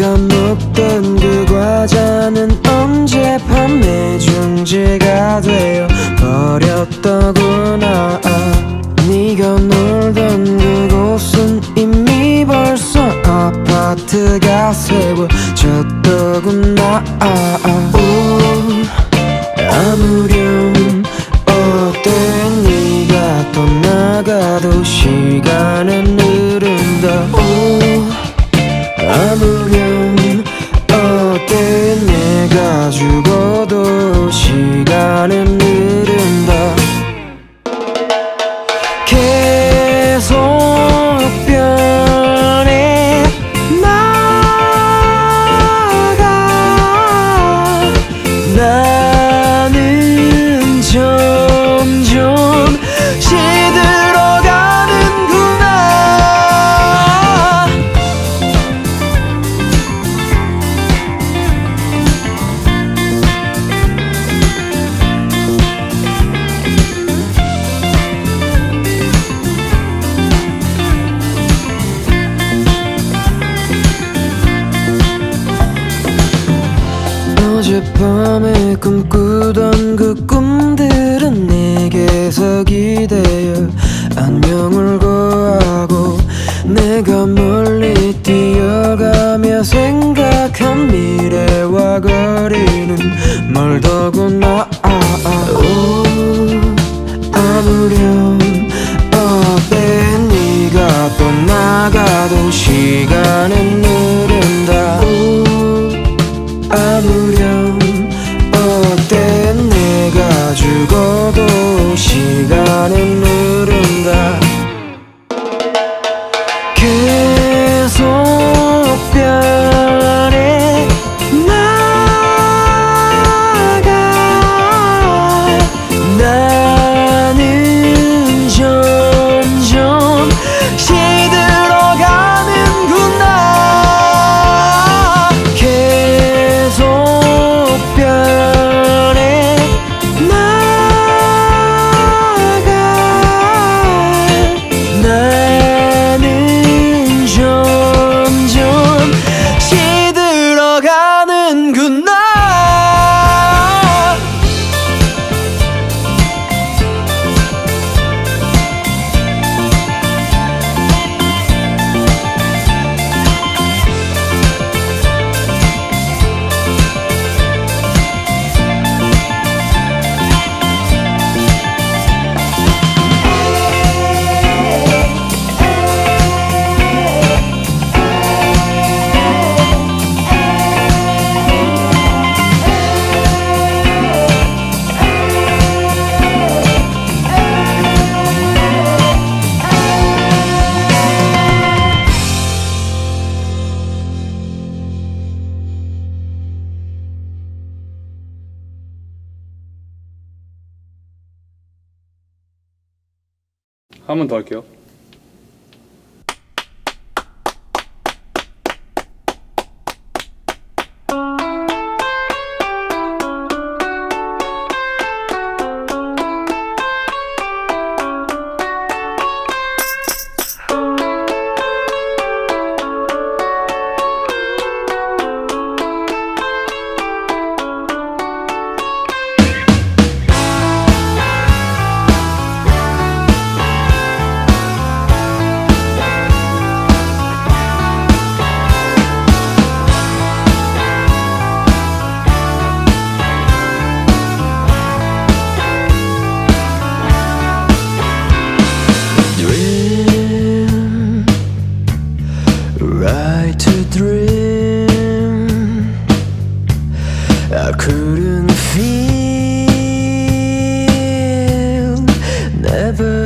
네가 먹던 그 과자는 언제 판매 중지가 되어 버렸더구나. 아, 네가 놀던 그곳은 이미 벌써 아파트가 세워졌더구나. 아, 아. 오, 아무렴 어때? 네가 떠나가도 시간은 밤에 꿈꾸던 그 꿈들은 내게서 기대어 안녕을 구하고 내가 멀리 뛰어가며 생각한 미래와 거리는 멀더구나 아, 아, 아. 오, 아무렴 어때 네가 또 나가던 시간은 한 번 더 할게요. never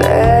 say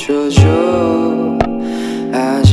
treasure as